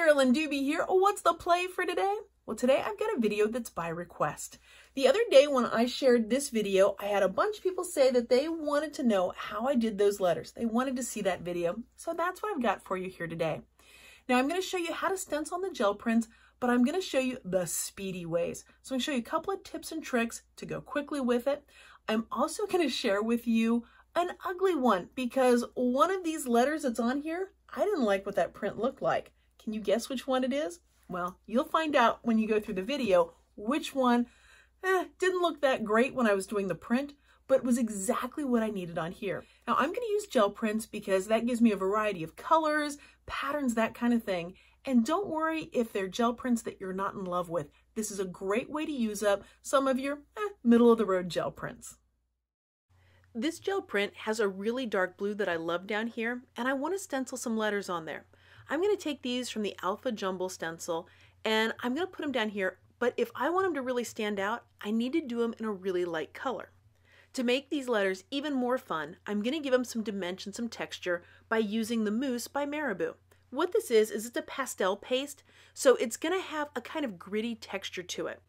Carolyn Dube here. What's the play for today? Well, today I've got a video that's by request. The other day when I shared this video, I had a bunch of people say that they wanted to know how I did those letters. They wanted to see that video. So that's what I've got for you here today. Now I'm going to show you how to stencil on the gel prints, but I'm going to show you the speedy ways. So I'm going to show you a couple of tips and tricks to go quickly with it. I'm also going to share with you an ugly one because one of these letters that's on here, I didn't like what that print looked like. Can you guess which one it is? Well, you'll find out when you go through the video which one eh, didn't look that great when I was doing the print, but was exactly what I needed on here. Now I'm going to use gel prints because that gives me a variety of colors, patterns, that kind of thing. And don't worry if they're gel prints that you're not in love with. This is a great way to use up some of your eh, middle of the road gel prints. This gel print has a really dark blue that I love down here, and I want to stencil some letters on there. I'm going to take these from the Alpha Jumble stencil, and I'm going to put them down here, but if I want them to really stand out, I need to do them in a really light color. To make these letters even more fun, I'm going to give them some dimension, some texture by using the Mousse by Marabu. What this is, is it's a pastel paste, so it's going to have a kind of gritty texture to it.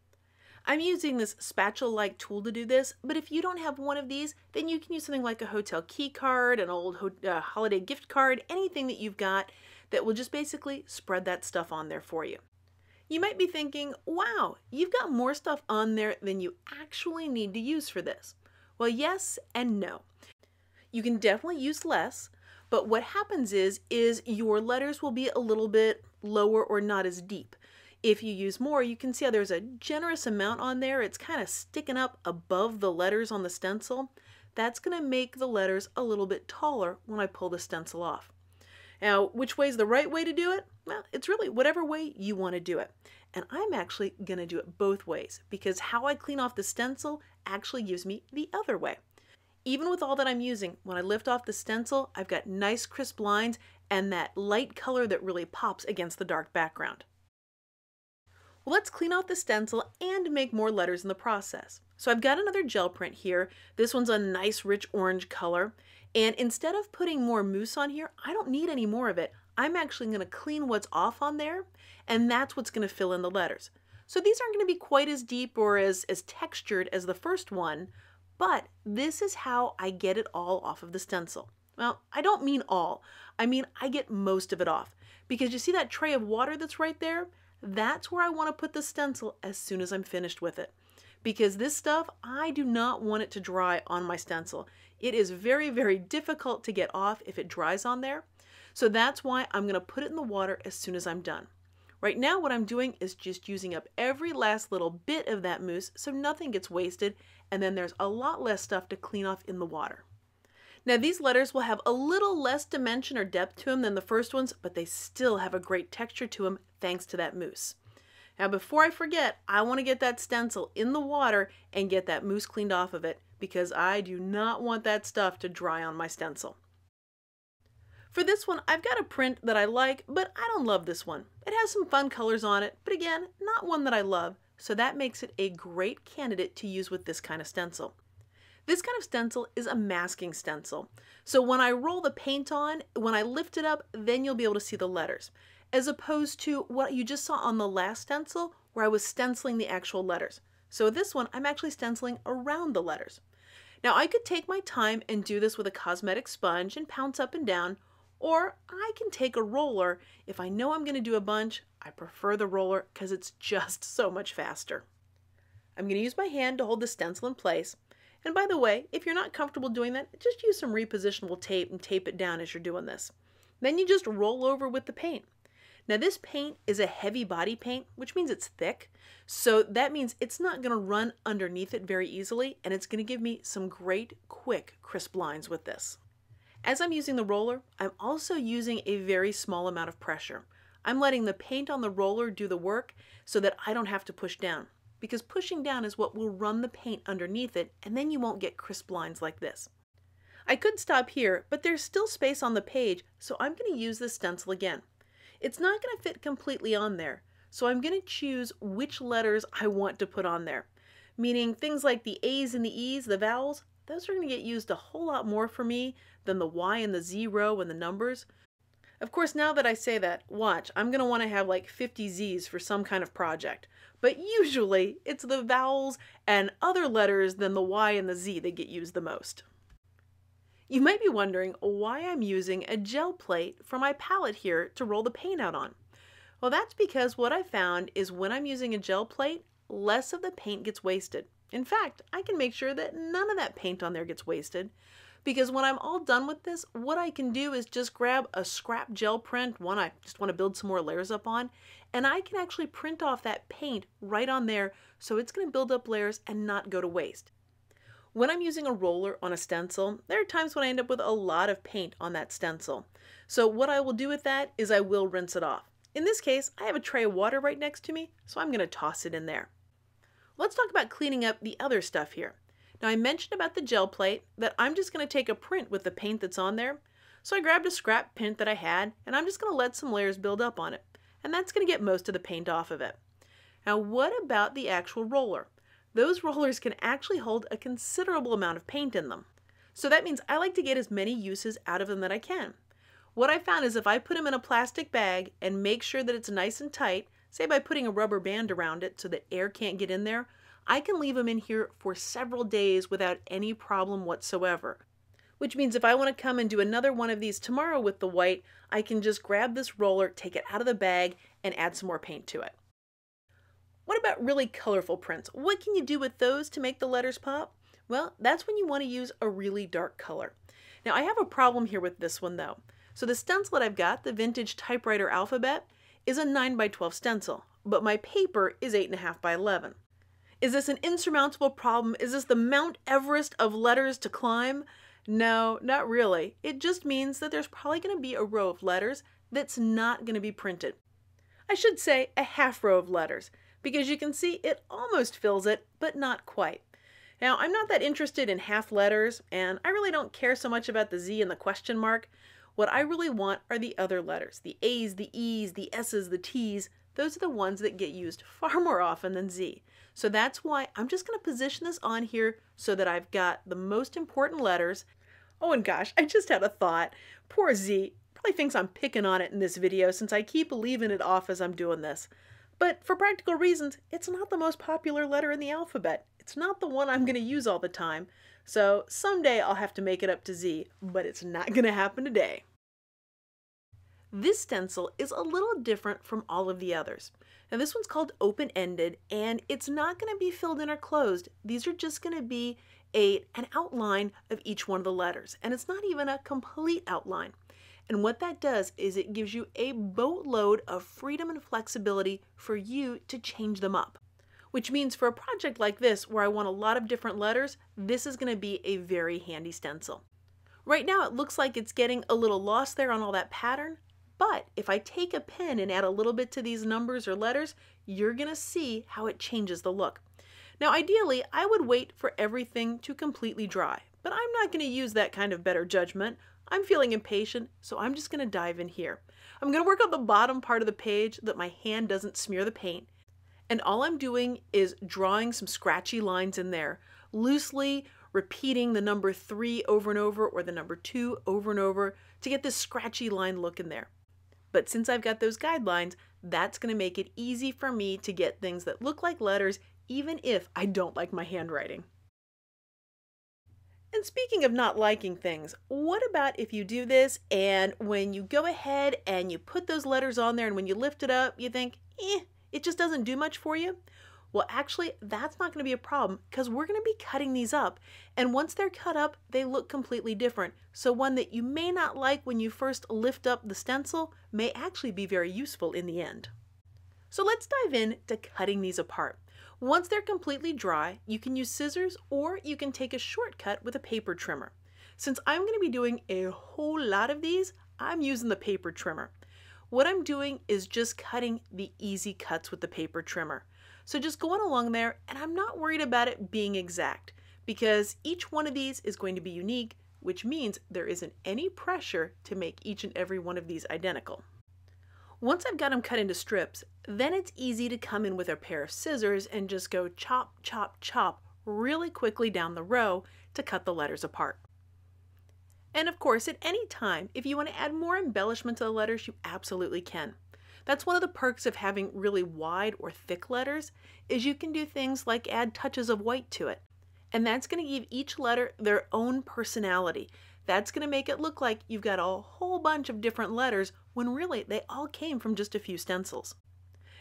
I'm using this spatula-like tool to do this, but if you don't have one of these, then you can use something like a hotel key card, an old uh, holiday gift card, anything that you've got that will just basically spread that stuff on there for you. You might be thinking, wow, you've got more stuff on there than you actually need to use for this. Well, yes and no. You can definitely use less, but what happens is, is your letters will be a little bit lower or not as deep. If you use more, you can see how there's a generous amount on there. It's kind of sticking up above the letters on the stencil. That's going to make the letters a little bit taller when I pull the stencil off. Now, which way is the right way to do it? Well, it's really whatever way you want to do it. And I'm actually going to do it both ways because how I clean off the stencil actually gives me the other way. Even with all that I'm using, when I lift off the stencil, I've got nice crisp lines and that light color that really pops against the dark background. Well, let's clean out the stencil and make more letters in the process. So I've got another gel print here. This one's a nice rich orange color. And instead of putting more mousse on here, I don't need any more of it. I'm actually going to clean what's off on there, and that's what's going to fill in the letters. So these aren't going to be quite as deep or as, as textured as the first one, but this is how I get it all off of the stencil. Well, I don't mean all. I mean I get most of it off. Because you see that tray of water that's right there? That's where I want to put the stencil as soon as I'm finished with it. Because this stuff, I do not want it to dry on my stencil. It is very, very difficult to get off if it dries on there. So that's why I'm going to put it in the water as soon as I'm done. Right now what I'm doing is just using up every last little bit of that mousse so nothing gets wasted and then there's a lot less stuff to clean off in the water. Now these letters will have a little less dimension or depth to them than the first ones, but they still have a great texture to them thanks to that mousse. Now before I forget, I want to get that stencil in the water and get that mousse cleaned off of it because I do not want that stuff to dry on my stencil. For this one, I've got a print that I like, but I don't love this one. It has some fun colors on it, but again, not one that I love, so that makes it a great candidate to use with this kind of stencil. This kind of stencil is a masking stencil. So when I roll the paint on, when I lift it up, then you'll be able to see the letters. As opposed to what you just saw on the last stencil, where I was stenciling the actual letters. So this one, I'm actually stenciling around the letters. Now I could take my time and do this with a cosmetic sponge and pounce up and down, or I can take a roller. If I know I'm going to do a bunch, I prefer the roller because it's just so much faster. I'm going to use my hand to hold the stencil in place, and by the way, if you're not comfortable doing that, just use some repositionable tape and tape it down as you're doing this. Then you just roll over with the paint. Now this paint is a heavy body paint, which means it's thick. So that means it's not gonna run underneath it very easily and it's gonna give me some great, quick, crisp lines with this. As I'm using the roller, I'm also using a very small amount of pressure. I'm letting the paint on the roller do the work so that I don't have to push down because pushing down is what will run the paint underneath it and then you won't get crisp lines like this. I could stop here, but there's still space on the page, so I'm going to use this stencil again. It's not going to fit completely on there, so I'm going to choose which letters I want to put on there. Meaning things like the A's and the E's, the vowels, those are going to get used a whole lot more for me than the Y and the Z row and the numbers. Of course, now that I say that, watch, I'm going to want to have like 50 Z's for some kind of project. But usually, it's the vowels and other letters than the Y and the Z that get used the most. You might be wondering why I'm using a gel plate for my palette here to roll the paint out on. Well, that's because what I found is when I'm using a gel plate, less of the paint gets wasted. In fact, I can make sure that none of that paint on there gets wasted because when I'm all done with this, what I can do is just grab a scrap gel print, one I just want to build some more layers up on, and I can actually print off that paint right on there so it's going to build up layers and not go to waste. When I'm using a roller on a stencil, there are times when I end up with a lot of paint on that stencil. So what I will do with that is I will rinse it off. In this case, I have a tray of water right next to me, so I'm going to toss it in there. Let's talk about cleaning up the other stuff here. Now I mentioned about the gel plate that I'm just going to take a print with the paint that's on there. So I grabbed a scrap print that I had and I'm just going to let some layers build up on it. And that's going to get most of the paint off of it. Now what about the actual roller? Those rollers can actually hold a considerable amount of paint in them. So that means I like to get as many uses out of them that I can. What I found is if I put them in a plastic bag and make sure that it's nice and tight, say by putting a rubber band around it so that air can't get in there, I can leave them in here for several days without any problem whatsoever. Which means if I want to come and do another one of these tomorrow with the white, I can just grab this roller, take it out of the bag, and add some more paint to it. What about really colorful prints? What can you do with those to make the letters pop? Well, that's when you want to use a really dark color. Now I have a problem here with this one though. So the stencil that I've got, the vintage typewriter alphabet, is a 9 by 12 stencil, but my paper is 8.5 by 11. Is this an insurmountable problem? Is this the Mount Everest of letters to climb? No, not really. It just means that there's probably going to be a row of letters that's not going to be printed. I should say a half row of letters, because you can see it almost fills it, but not quite. Now, I'm not that interested in half letters, and I really don't care so much about the Z and the question mark. What I really want are the other letters, the A's, the E's, the S's, the T's. Those are the ones that get used far more often than Z. So that's why I'm just going to position this on here so that I've got the most important letters. Oh, and gosh, I just had a thought. Poor Z probably thinks I'm picking on it in this video since I keep leaving it off as I'm doing this. But for practical reasons, it's not the most popular letter in the alphabet. It's not the one I'm going to use all the time. So someday I'll have to make it up to Z, but it's not going to happen today. This stencil is a little different from all of the others. Now this one's called open-ended and it's not going to be filled in or closed. These are just going to be a, an outline of each one of the letters and it's not even a complete outline. And what that does is it gives you a boatload of freedom and flexibility for you to change them up. Which means for a project like this where I want a lot of different letters, this is going to be a very handy stencil. Right now it looks like it's getting a little lost there on all that pattern, but if I take a pen and add a little bit to these numbers or letters, you're going to see how it changes the look. Now, ideally, I would wait for everything to completely dry, but I'm not going to use that kind of better judgment. I'm feeling impatient, so I'm just going to dive in here. I'm going to work on the bottom part of the page that my hand doesn't smear the paint. And all I'm doing is drawing some scratchy lines in there, loosely repeating the number three over and over or the number two over and over to get this scratchy line look in there. But since I've got those guidelines, that's going to make it easy for me to get things that look like letters even if I don't like my handwriting. And speaking of not liking things, what about if you do this and when you go ahead and you put those letters on there and when you lift it up, you think, eh, it just doesn't do much for you? Well, actually, that's not going to be a problem because we're going to be cutting these up. And once they're cut up, they look completely different. So one that you may not like when you first lift up the stencil may actually be very useful in the end. So let's dive in to cutting these apart. Once they're completely dry, you can use scissors or you can take a shortcut with a paper trimmer. Since I'm going to be doing a whole lot of these, I'm using the paper trimmer. What I'm doing is just cutting the easy cuts with the paper trimmer. So just going along there, and I'm not worried about it being exact because each one of these is going to be unique, which means there isn't any pressure to make each and every one of these identical. Once I've got them cut into strips, then it's easy to come in with a pair of scissors and just go chop, chop, chop really quickly down the row to cut the letters apart. And of course, at any time, if you want to add more embellishment to the letters, you absolutely can. That's one of the perks of having really wide or thick letters, is you can do things like add touches of white to it. And that's going to give each letter their own personality. That's going to make it look like you've got a whole bunch of different letters when really they all came from just a few stencils.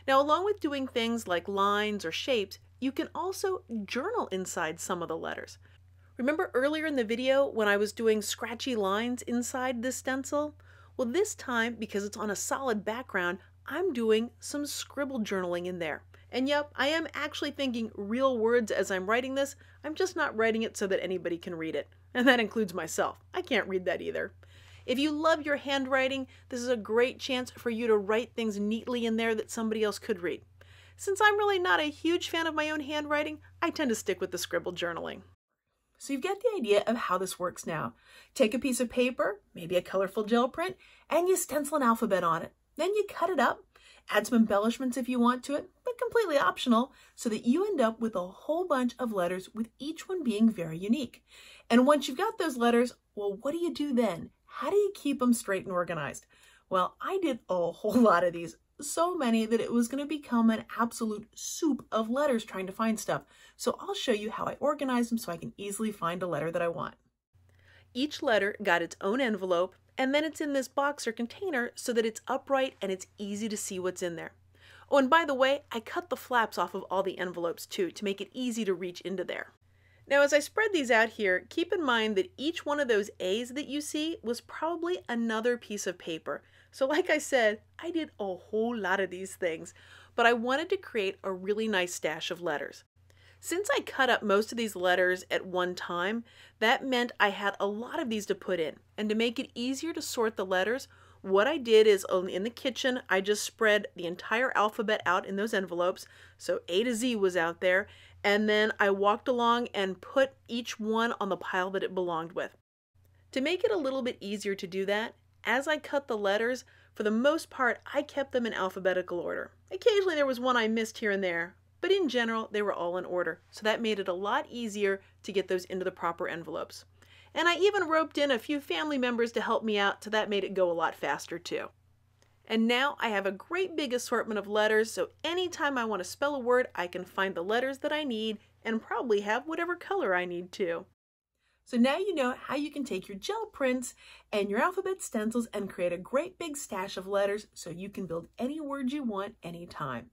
Now, along with doing things like lines or shapes, you can also journal inside some of the letters. Remember earlier in the video when I was doing scratchy lines inside this stencil? Well, this time, because it's on a solid background, I'm doing some scribble journaling in there. And yep, I am actually thinking real words as I'm writing this. I'm just not writing it so that anybody can read it. And that includes myself. I can't read that either. If you love your handwriting, this is a great chance for you to write things neatly in there that somebody else could read. Since I'm really not a huge fan of my own handwriting, I tend to stick with the scribble journaling. So you've got the idea of how this works now. Take a piece of paper, maybe a colorful gel print, and you stencil an alphabet on it. Then you cut it up, add some embellishments if you want to it, but completely optional, so that you end up with a whole bunch of letters with each one being very unique. And once you've got those letters, well, what do you do then? How do you keep them straight and organized? Well, I did a whole lot of these, so many that it was going to become an absolute soup of letters trying to find stuff. So I'll show you how I organize them so I can easily find a letter that I want. Each letter got its own envelope, and then it's in this box or container so that it's upright and it's easy to see what's in there. Oh, and by the way, I cut the flaps off of all the envelopes too to make it easy to reach into there. Now, as I spread these out here, keep in mind that each one of those A's that you see was probably another piece of paper. So like I said, I did a whole lot of these things, but I wanted to create a really nice stash of letters. Since I cut up most of these letters at one time, that meant I had a lot of these to put in. And to make it easier to sort the letters, what I did is in the kitchen, I just spread the entire alphabet out in those envelopes. So A to Z was out there and then I walked along and put each one on the pile that it belonged with. To make it a little bit easier to do that, as I cut the letters, for the most part, I kept them in alphabetical order. Occasionally there was one I missed here and there, but in general, they were all in order, so that made it a lot easier to get those into the proper envelopes. And I even roped in a few family members to help me out, so that made it go a lot faster too. And now I have a great big assortment of letters, so anytime I want to spell a word, I can find the letters that I need and probably have whatever color I need to. So now you know how you can take your gel prints and your alphabet stencils and create a great big stash of letters so you can build any word you want anytime.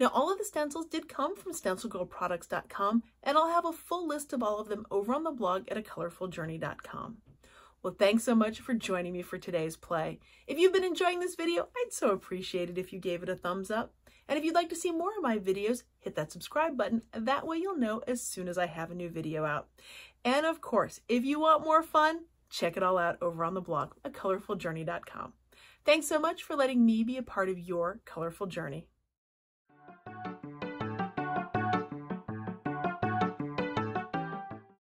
Now all of the stencils did come from stencilgirlproducts.com and I'll have a full list of all of them over on the blog at acolorfuljourney.com. Well, thanks so much for joining me for today's play. If you've been enjoying this video, I'd so appreciate it if you gave it a thumbs up. And if you'd like to see more of my videos, hit that subscribe button. That way you'll know as soon as I have a new video out. And of course, if you want more fun, check it all out over on the blog, acolorfuljourney.com. Thanks so much for letting me be a part of your colorful journey.